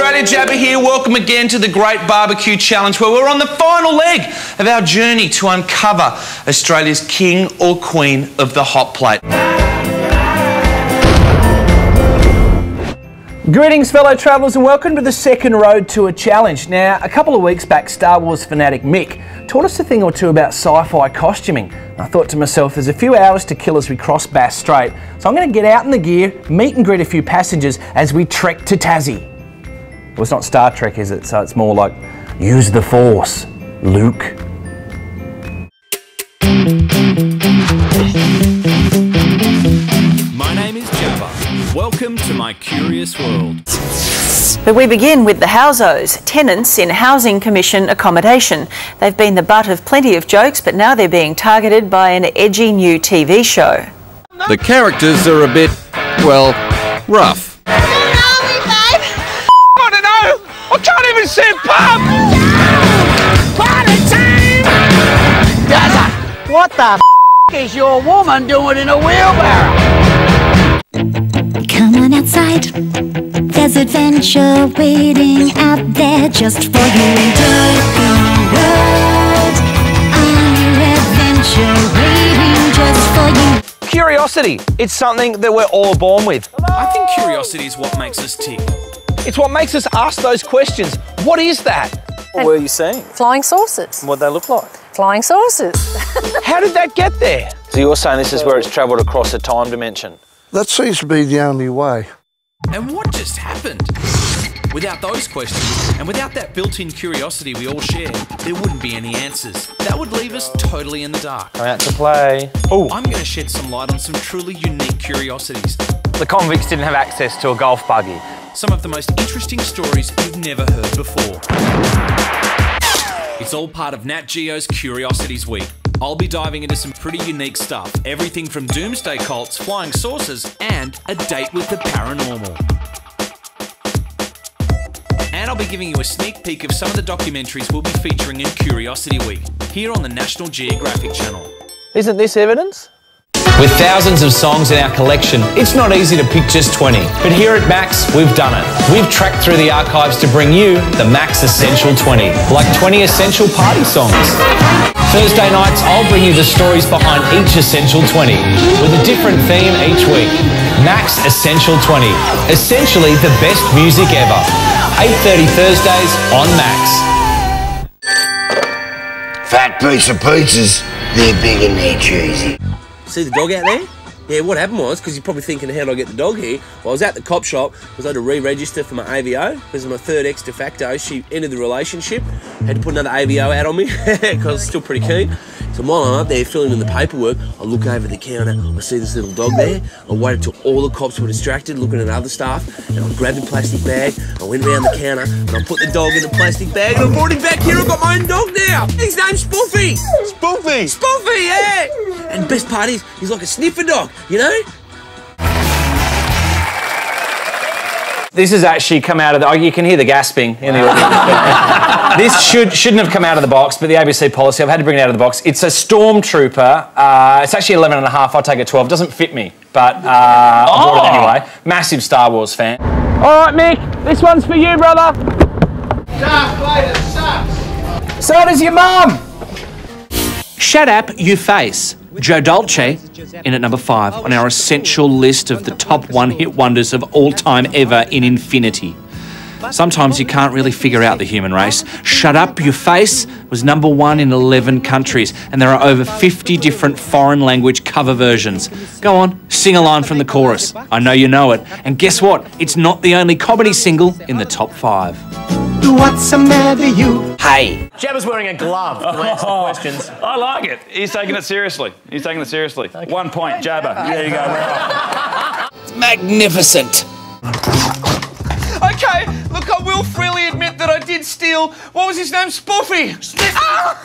Australia, Jabba here. Welcome again to the Great Barbecue Challenge, where we're on the final leg of our journey to uncover Australia's king or queen of the hot plate. Greetings, fellow travellers, and welcome to the second road to a challenge. Now, a couple of weeks back, Star Wars fanatic Mick taught us a thing or two about sci fi costuming. I thought to myself, there's a few hours to kill as we cross Bass Strait, so I'm going to get out in the gear, meet and greet a few passengers as we trek to Tassie. Well, it's not Star Trek, is it? So it's more like use the Force, Luke. My name is Jabba. Welcome to my curious world. But we begin with the housos, tenants in housing commission accommodation. They've been the butt of plenty of jokes, but now they're being targeted by an edgy new TV show. The characters are a bit, well, rough. I can't even say pub! What the f- is your woman doing in a wheelbarrow? Come on outside. There's adventure waiting out there just for you. Dark road on adventure waiting just for you. Curiosity. It's something that we're all born with. I think curiosity is what makes us tick. It's what makes us ask those questions. What is that? What were you seeing? Flying saucers. What'd they look like? Flying saucers. How did that get there? So you're saying this is where it's travelled across a time dimension? That seems to be the only way. And what just happened? Without those questions, and without that built in curiosity we all share, there wouldn't be any answers. That would leave us totally in the dark. I'm out to play. Oh, I'm going to shed some light on some truly unique curiosities. the convicts didn't have access to a golf buggy. Some of the most interesting stories you've never heard before. It's all part of Nat Geo's Curiosities Week. I'll be diving into some pretty unique stuff. Everything from doomsday cults, flying saucers, and a date with the paranormal. And I'll be giving you a sneak peek of some of the documentaries we'll be featuring in Curiosity Week, here on the National Geographic Channel. Isn't this evidence? With thousands of songs in our collection, it's not easy to pick just 20. But here at Max, we've done it. We've tracked through the archives to bring you the Max Essential 20, like 20 essential party songs. Thursday nights, I'll bring you the stories behind each Essential 20, with a different theme each week. Max Essential 20, essentially the best music ever. 8.30 Thursdays on Max. Fat piece of pizzas, they're big and they're cheesy. See the dog out there? Yeah, what happened was, because you're probably thinking, how do I get the dog here? Well, I was at the cop shop because I had to re-register for my AVO because my third ex de facto, she ended the relationship, had to put another AVO out on me because I was still pretty keen. So while I'm up there filling in the paperwork, I look over the counter, I see this little dog there. I waited till all the cops were distracted looking at other stuff, and I grabbed the plastic bag, I went around the counter, and I put the dog in the plastic bag, and I brought him back here, I've got my own dog now! His name's Spoofy! Spoofy! Spoofy, yeah! And best part is, he's like a sniffer dog, you know? This has actually come out of the. Oh, you can hear the gasping in the audience. this should shouldn't have come out of the box, but the ABC policy. I've had to bring it out of the box. It's a stormtrooper. Uh, it's actually 11 and a half. I'll take a 12. Doesn't fit me, but uh, I bought it anyway. Massive Star Wars fan. All right, Mick. This one's for you, brother. Darth Vader sucks. So does your mum. Shut up, you face. Joe Dolce in at number five on our essential list of the top one hit wonders of all time ever in infinity. Sometimes you can't really figure out the human race. Shut Up Your Face was number one in 11 countries, and there are over 50 different foreign language cover versions. Go on, sing a line from the chorus. I know you know it. And guess what? It's not the only comedy single in the top five. What's the matter, you? Hey. Jabba's wearing a glove to answer the questions. I like it. He's taking it seriously. He's taking it seriously. One point, Jabba. There you go. Magnificent. Okay, look, I will freely admit that I did steal. What was his name? Spoofy. Sniffy.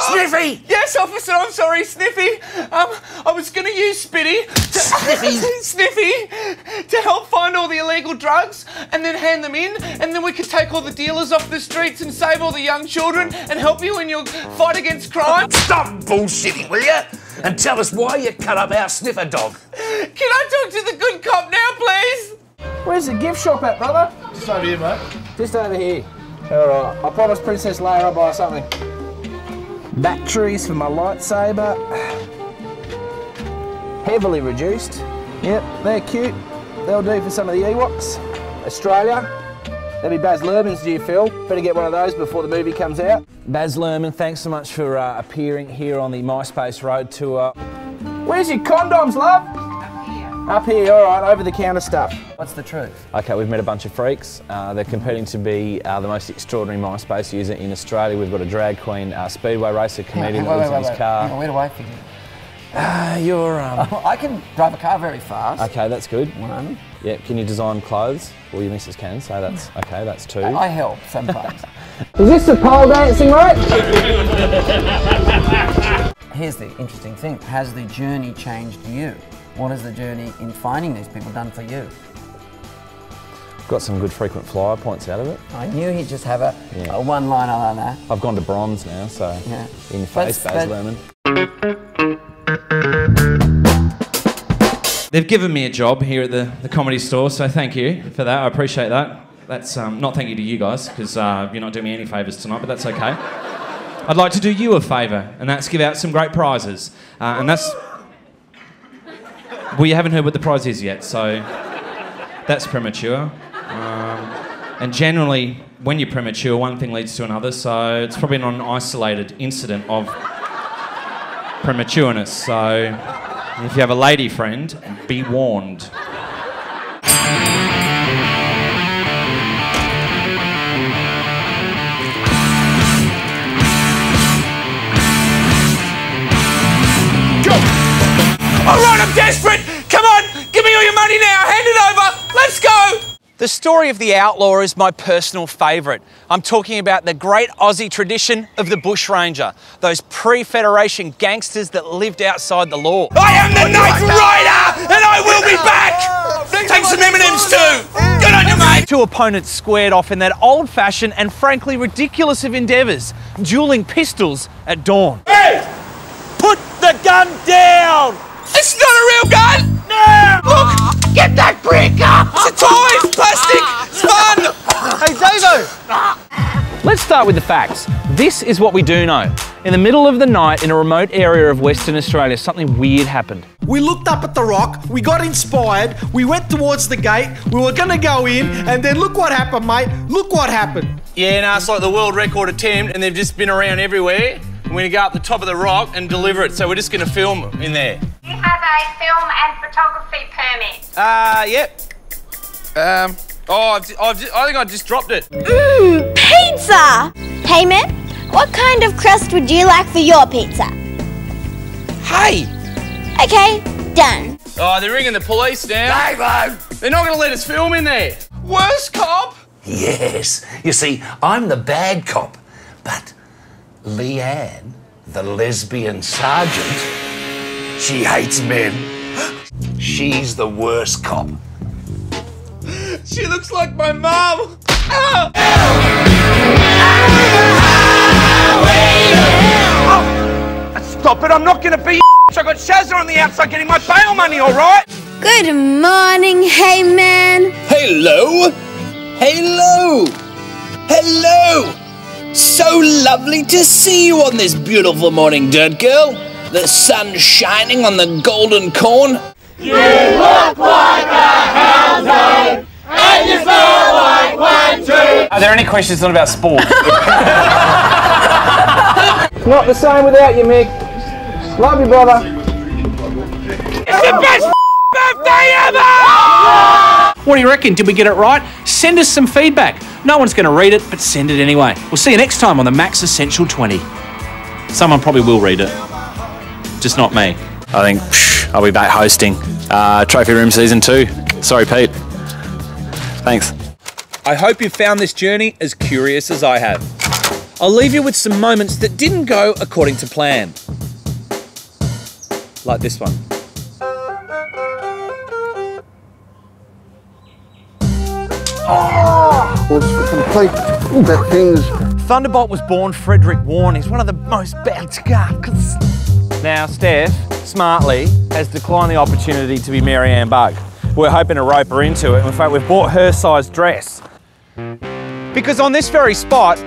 Sniffy. Yes, officer. I'm sorry, Sniffy. Um, I was going to use Spitty, to, Sniffy. Sniffy, to help find all the illegal drugs and then hand them in, and then we could take all the dealers off the streets and save all the young children and help you in your fight against crime. Stop bullshitting, will you? And tell us why you cut up our sniffer dog. Can I talk to the good cop now, please? Where's the gift shop at, brother? Just over here, mate. Just over here. All right. I promised Princess Leia I'll buy something. Batteries for my lightsaber. Heavily reduced. Yep, they're cute. They'll do for some of the Ewoks. Australia. That'll be Baz Luhrmann's due, Phil. Better get one of those before the movie comes out. Baz Luhrmann, thanks so much for uh, appearing here on the MySpace Road Tour. Where's your condoms, love? Up here, all right, over the counter stuff. What's the truth? Okay, we've met a bunch of freaks. Uh, they're competing to be uh, the most extraordinary MySpace user in Australia. We've got a drag queen, uh, speedway racer, comedian that lives in his car. Hang on, where do I fit in? Uh, you're. Um... I can drive a car very fast. Okay, that's good. One. Yeah, can you design clothes? Well, your missus can, so that's okay. That's two. I help sometimes. Is this the pole dancing, right? Here's the interesting thing. Has the journey changed you? What has the journey in finding these people done for you? Got some good frequent flyer points out of it. I knew he'd just have a, Yeah. a one liner on that. I've gone to bronze now, so Yeah. in your face, But- Baz but- Luhrmann. They've given me a job here at the, the comedy store, so thank you for that. I appreciate that. That's um, not thank you to you guys, because uh, you're not doing me any favours tonight, but that's okay. I'd like to do you a favour, and that's give out some great prizes. Uh, and that's. Well, you haven't heard what the prize is yet, so that's premature. Um, and generally, when you're premature, one thing leads to another, so it's probably not an isolated incident of prematureness. So if you have a lady friend, be warned. I'm desperate. Come on, give me all your money now. Hand it over. Let's go. The story of the outlaw is my personal favourite. I'm talking about the great Aussie tradition of the bushranger, those pre Federation gangsters that lived outside the law. I am the Knight Rider, and I will be back! Take some M&Ms too! Good on you, mate! Two opponents squared off in that old-fashioned and frankly ridiculous of endeavours, dueling pistols at dawn. Hey! Put the gun down! It's not a real gun! No! Look! Get that brick up! It's a toy! It's plastic! It's fun! Hey, Davo! Let's start with the facts. This is what we do know. In the middle of the night in a remote area of Western Australia, something weird happened. We looked up at the rock, we got inspired, we went towards the gate, we were gonna go in, and then look what happened, mate. Look what happened. Yeah, no, it's like the world record attempt, and they've just been around everywhere. And we're gonna go up the top of the rock and deliver it. So we're just gonna film in there. You have a film and photography permit. Uh, yep. Um. Oh, I've, I've, I think I just dropped it. Mmm, pizza! Hey man, what kind of crust would you like for your pizza? Hey! Okay, done. Oh, they're ringing the police now. Hey, bud! They're not gonna let us film in there. Worst cop? Yes. You see, I'm the bad cop, but Leanne, the lesbian sergeant, she hates men. She's the worst cop. She looks like my mum. Stop it, I'm not gonna be I got Shazza on the outside getting my bail money, alright? Good morning, hey man. Hello? Hello? Hello? So lovely to see you on this beautiful morning, Dirt Girl. The sun shining on the golden corn. You look like a hell's and you smell like one too. Are there any questions not about sport? It's not the same without you, Mick. Love you, brother. It's the best birthday ever! What do you reckon? Did we get it right? Send us some feedback. No one's going to read it, but send it anyway. We'll see you next time on the Max Essential 20. Someone probably will read it, just not me. I think psh, I'll be back hosting uh, Trophy Room Season 2. Sorry, Pete. Thanks. I hope you found this journey as curious as I have. I'll leave you with some moments that didn't go according to plan. Like this one. Well, it's complete. That thing's. Thunderbolt was born Frederick Warren. He's one of the most bad guys. Now, Steph, smartly, has declined the opportunity to be Mary Ann Bugg. We're hoping to rope her into it. In fact, we've bought her size dress. Because on this very spot,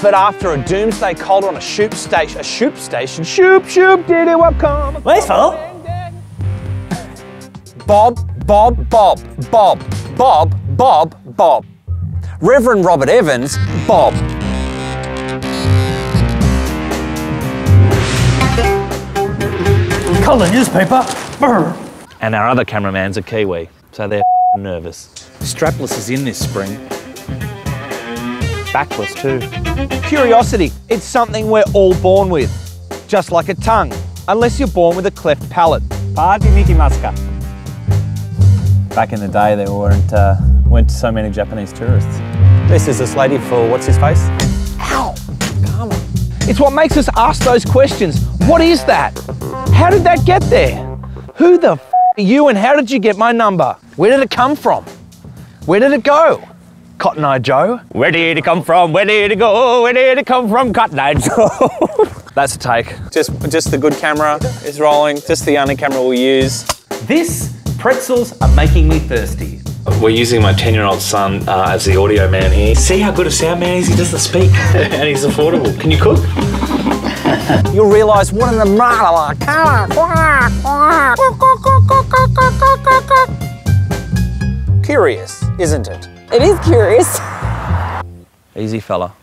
but after a doomsday cold on a shoop station, a shoop station, shoop, shoop, did it what come? Where's fellow? Bob, Bob, Bob, Bob, Bob, Bob, Bob. Reverend Robert Evans, Bob. Colour newspaper. Brr. And our other cameraman's a Kiwi, so they're nervous. Strapless is in this spring. Backless too. Curiosity, it's something we're all born with. Just like a tongue, unless you're born with a cleft palate. Party Mickey Maska. Back in the day, there weren't, uh, weren't so many Japanese tourists. This is this lady for what's his face? Ow! Come on. It's what makes us ask those questions. What is that? How did that get there? Who the f are you and how did you get my number? Where did it come from? Where did it go? Cotton Eye Joe? Where did it come from? Where did it go? Where did it come from? Cotton Eye Joe. That's a take. Just, just the good camera is rolling. Just the only camera we'll use. This pretzels are making me thirsty. We're using my 10 year old son uh, as the audio man here. See how good a sound man is? He doesn't speak and he's affordable. Can you cook? You'll realise what an amount Curious, isn't it? It is curious. Easy fella.